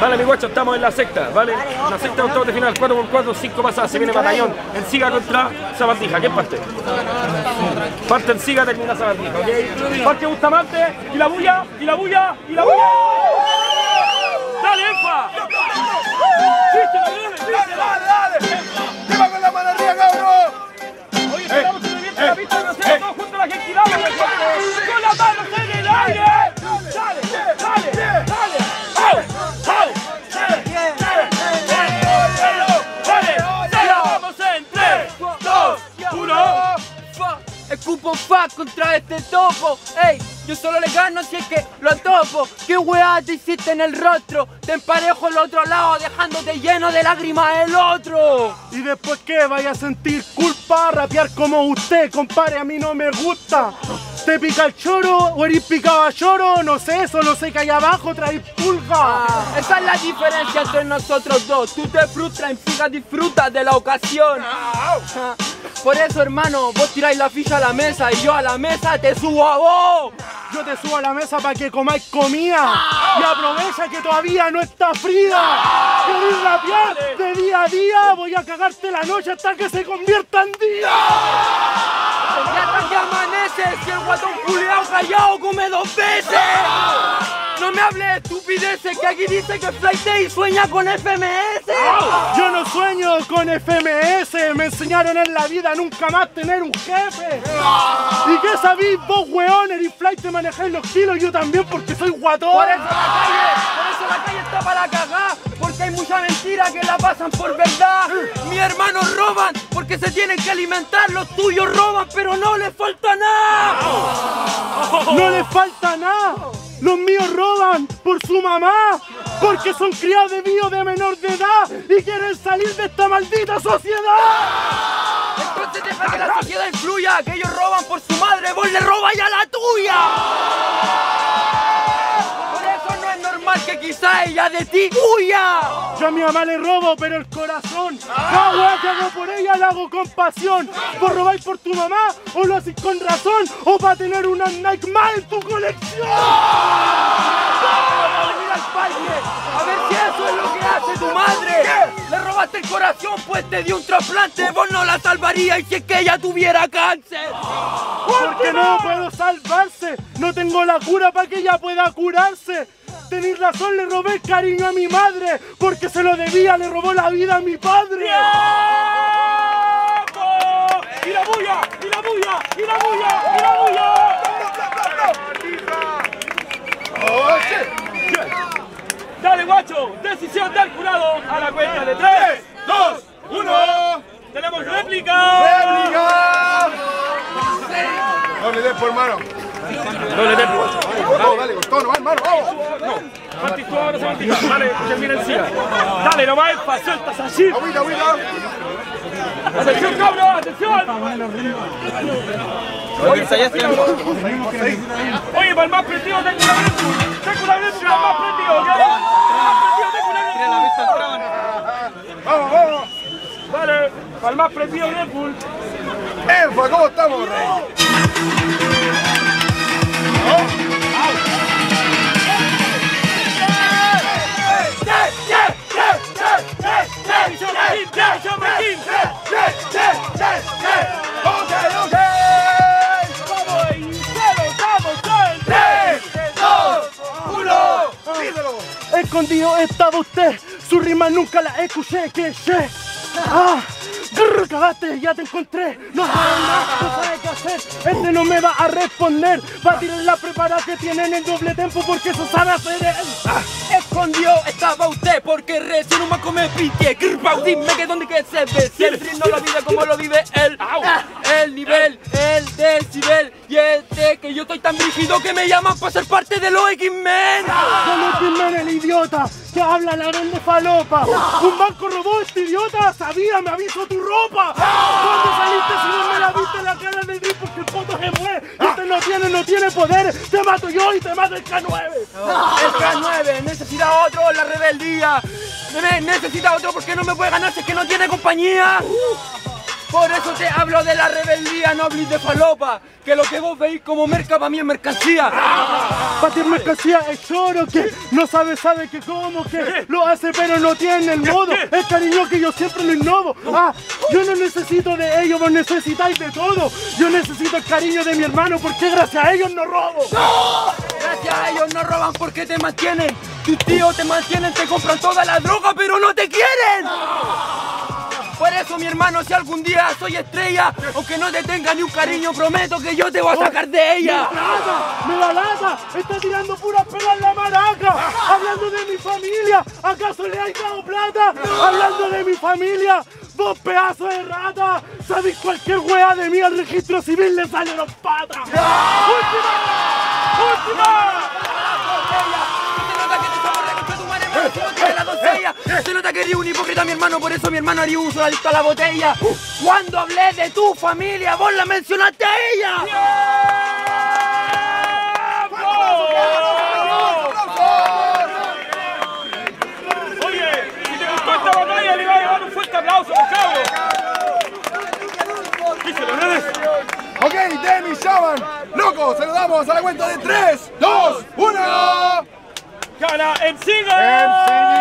Vale, mi guacho, estamos en la secta, ¿vale? La secta de octavos de final, 4x4, 5 pasadas, se viene batallón. En Siga contra Sabandija, ¿quién parte? Parte en Siga, termina Sabandija, ¿ok? Parte Bustamante, y la bulla, y la bulla, y la bulla. Escupo fa contra este topo. Ey, yo solo le gano si es que lo topo. ¿Qué weá te hiciste en el rostro? Te emparejo el otro lado, dejándote lleno de lágrimas el otro. ¿Y después qué? ¿Vaya a sentir culpa? Rapear como usted, compadre, a mí no me gusta. ¿Te pica el choro o eres picado a choro? No sé, solo sé que ahí abajo traes pulga. Ah, esa es la diferencia entre nosotros dos. Tú te frustras y Figa disfrutas de la ocasión. Ah, Por eso, hermano, vos tiráis la ficha a la mesa y yo a la mesa te subo a vos. Yo te subo a la mesa para que comáis comida. Y aprovecha que todavía no está fría. ¿Queréis rapear de día a día? Voy a cagarte la noche hasta que se convierta en día. Y si el guatón culeado callado come dos veces. No me hables de estupideces, que aquí dice que Flight Day sueña con FMS. Yo no sueño con FMS, me enseñaron en la vida nunca más tener un jefe. ¿Y qué sabéis vos, weón? El flight te manejáis los kilos, yo también porque soy guatón. Por eso la calle, por eso la calle está para cagar, porque hay mucha mentira que la pasan por verdad. Mis hermanos roban porque se tienen que alimentar, los tuyos roban, pero no les falta nada. No les falta nada. Los míos roban por su mamá, porque son criados de mío de menor de edad y quieren salir de esta maldita sociedad. Entonces deja que la sociedad influya, que ellos roban por su madre, vos le robáis a la tuya. Quizá ella de ti huya. Yo a mi mamá le robo, pero el corazón, la weá que hago por ella la hago con pasión. ¿Vos robáis por tu mamá o lo hacéis con razón o para tener una Nike más en tu colección? Vamos a venir al parque, a ver si eso es lo que hace tu madre. Le robaste el corazón, pues te dio un trasplante. Vos no la salvarías y si es que ella tuviera cáncer. Porque no puedo salvarse, no tengo la cura para que ella pueda curarse. Tenéis razón, le robé el cariño a mi madre, porque se lo debía, le robó la vida a mi padre. ¡Y la bulla! ¡Y la bulla! ¡Y la bulla! ¡Y la bulla! Dale, guacho, decisión del jurado a la cuenta de 3, 2, 1. Tenemos réplica. ¡Réplica! Doble tempo, hermano. Doble tempo, con tono, hermano, vamos. Martis, tú ahora se Martis. Dale, termina el siga. Dale, nomás, Elfa, sueltas así. Agüita, agüita. Atención, cabros, atención. Oye, Oye, para el más prendido tengo una Bull. Tengo una Bull, el más prendido, ¿ok? El más prendido tengo una Red Bull. Vamos, vamos. Dale, para el más prendido Red Bull. Elfa, ¿cómo estamos, rey? Escondido estaba usted, su rima nunca la escuché, que sé. Ah, grr, cagaste, ya te encontré. No sabes nada, no sabes qué hacer. Este no me va a responder. Va a tirar la preparada que tiene en el doble tempo porque eso sabe hacer él. Ah, Escondió estaba usted porque recién un maco me. Grpau, dime que dónde que se ve. Si el ritmo lo vive como lo vive él. Ah, el nivel, el decibel y el de que yo estoy tan rígido que me llaman para ser parte de los X-Men. Como X-Men, el idiota que habla la grande falopa. Un banco robó este idiota. Sabía, me aviso tu ropa. ¿Dónde saliste si no me la viste en la cara del grip? Porque el foto se fue. Este no tiene, no tiene poder. Te mato yo y te mato el K9. El K9 necesita otro, la rebeldía. Ne- Necesita otro porque no me puede ganar si es que no tiene compañía. Por eso te hablo de la rebeldía, no hables de falopa. Que lo que vos veis como merca para mí es mercancía. Para ti es mercancía es choro que no sabe, sabe que como que lo hace pero no tiene el modo. Es cariño que yo siempre lo innovo. Ah, yo no necesito de ellos, vos necesitáis de todo. Yo necesito el cariño de mi hermano porque gracias a ellos no robo. Gracias a ellos no roban porque te mantienen. Tus tíos te mantienen, te compran toda la droga, pero no te quieren. Por eso, mi hermano, si algún día soy estrella, aunque no te tenga ni un cariño, prometo que yo te voy a sacar de ella. ¡Me la lata! ¡Me la lata! ¡Está tirando puras pelas la maraca! ¡Hablando de mi familia! ¿Acaso le hay dado plata? ¡Hablando de mi familia! ¡Dos pedazos de rata! ¿Sabéis cualquier wea de mí al registro civil le salen los patas? ¡Última! ¡Última! La doncella. Se nota que eres un hipócrita, mi hermano, por eso mi hermano haría uso adicto a la botella. Cuando hablé de tu familia, vos la mencionaste a ella. Oye, si te gustó esta batalla, le va a llevar un fuerte aplauso, por cabros. Díselo, Redes. Ok, Demi, Shaman. Loco, se lo damos a la cuenta de 3, 2, 1. Gana en Siga. ¡Enseguida!